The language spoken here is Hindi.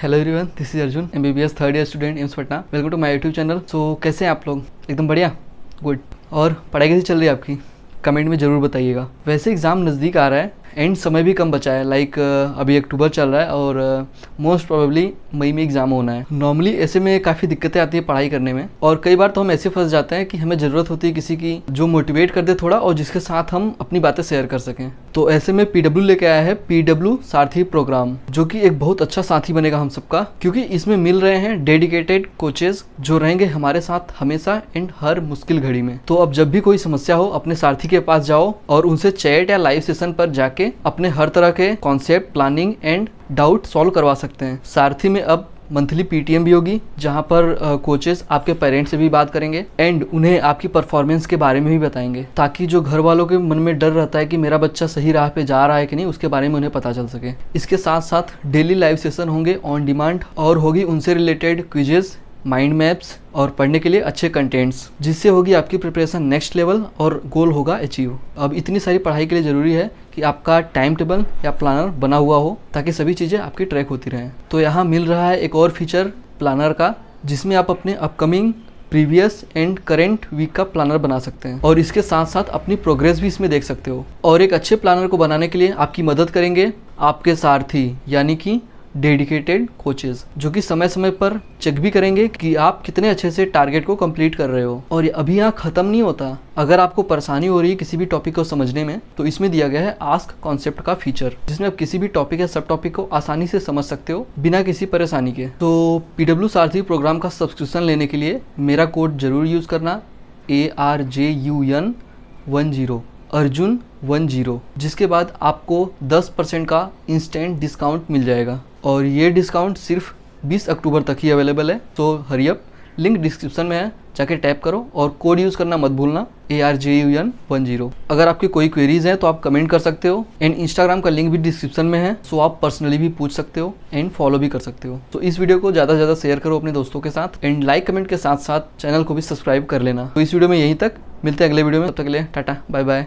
Hello everyone this is Arjun M B B S third year student AIIMS Patna welcome to my YouTube channel so कैसे हैं आप लोग? एकदम बढ़िया? गुड और पढ़ाई कैसी चल रही है आपकी? कमेंट में ज़रूर बताइएगा। वैसे एग्ज़ाम नज़दीक आ रहा है एंड समय भी कम बचा है। लाइक अभी अक्टूबर चल रहा है और मोस्ट प्रोबेबली मई में एग्ज़ाम होना है। नॉर्मली ऐसे में काफ़ी दिक्कतें आती है पढ़ाई करने में और कई बार तो हम ऐसे फंस जाते हैं कि हमें ज़रूरत होती है किसी की जो मोटिवेट कर दे थोड़ा और जिसके साथ हम अपनी बातें शेयर कर सकें। तो ऐसे में पीडब्ल्यू लेके आया है पीडब्ल्यू सारथी प्रोग्राम जो कि एक बहुत अच्छा साथी बनेगा हम सबका, क्योंकि इसमें मिल रहे हैं डेडिकेटेड कोचेज जो रहेंगे हमारे साथ हमेशा एंड हर मुश्किल घड़ी में। तो अब जब भी कोई समस्या हो, अपने सारथी के पास जाओ और उनसे चैट या लाइव सेशन पर जाके अपने हर तरह के concept planning and doubt solve करवा सकते हैं। सारथी में अब मंथली पीटीएम भी होगी जहाँ पर कोचेस uh, आपके पेरेंट्स से भी बात करेंगे एंड उन्हें आपकी परफॉर्मेंस के बारे में भी बताएँगे ताकि जो घर वालों के मन में डर रहता है कि मेरा बच्चा सही राह पे जा रहा है कि नहीं उसके बारे में उन्हें पता चल सके। इसके साथ साथ डेली लाइव सेशन होंगे ऑन डिमांड और होगी उनसे रिलेटेड क्विजेस माइंड मैप्स और पढ़ने के लिए अच्छे कंटेंट्स जिससे होगी आपकी प्रिपरेशन नेक्स्ट लेवल और गोल होगा अचीव अब इतनी सारी पढ़ाई के लिए ज़रूरी है कि आपका टाइम टेबल या प्लानर बना हुआ हो, ताकि सभी चीज़ें आपकी ट्रैक होती रहें। तो यहाँ मिल रहा है एक और फीचर प्लानर का, जिसमें आप अपने upcoming previous and current week का प्लानर बना सकते हैं। और इसके साथ साथ अपनी प्रोग्रेस भी इसमें देख सकते हो। और एक अच्छे प्लानर को बनाने के लिए आपकी मदद करेंगे आपके सारथी, यानी कि डेडिकेटेड कोचेज जो कि समय समय पर चेक भी करेंगे कि आप कितने अच्छे से टारगेट को कंप्लीट कर रहे हो। और ये अभी यहाँ ख़त्म नहीं होता। अगर आपको परेशानी हो रही है किसी भी टॉपिक को समझने में तो इसमें दिया गया है आस्क कॉन्सेप्ट का फीचर, जिसमें आप किसी भी टॉपिक या सब टॉपिक को आसानी से समझ सकते हो बिना किसी परेशानी के। तो पीडब्ल्यू सारथी प्रोग्राम का सब्सक्रिप्शन लेने के लिए मेरा कोड ज़रूर यूज़ करना A R J U N one zero Arjun one zero, जिसके बाद आपको 10 परसेंट का इंस्टेंट डिस्काउंट मिल जाएगा। और ये डिस्काउंट सिर्फ़ 20 अक्टूबर तक ही अवेलेबल है तो हरियप लिंक डिस्क्रिप्शन में है, जाके टैप करो और कोड यूज़ करना मत भूलना A R J U N one zero. अगर आपकी कोई क्वेरीज हैं तो आप कमेंट कर सकते हो एंड इंस्टाग्राम का लिंक भी डिस्क्रिप्शन में है सो आप पर्सनली भी पूछ सकते हो एंड फॉलो भी कर सकते हो। तो इस वीडियो को ज़्यादा से ज़्यादा शेयर करो अपने दोस्तों के साथ एंड लाइक कमेंट के साथ साथ चैनल को भी सब्सक्राइब कर लेना। तो इस वीडियो में यहीं तक। मिलते हैं अगले वीडियो में तब तक के लिए टाटा बाय बाय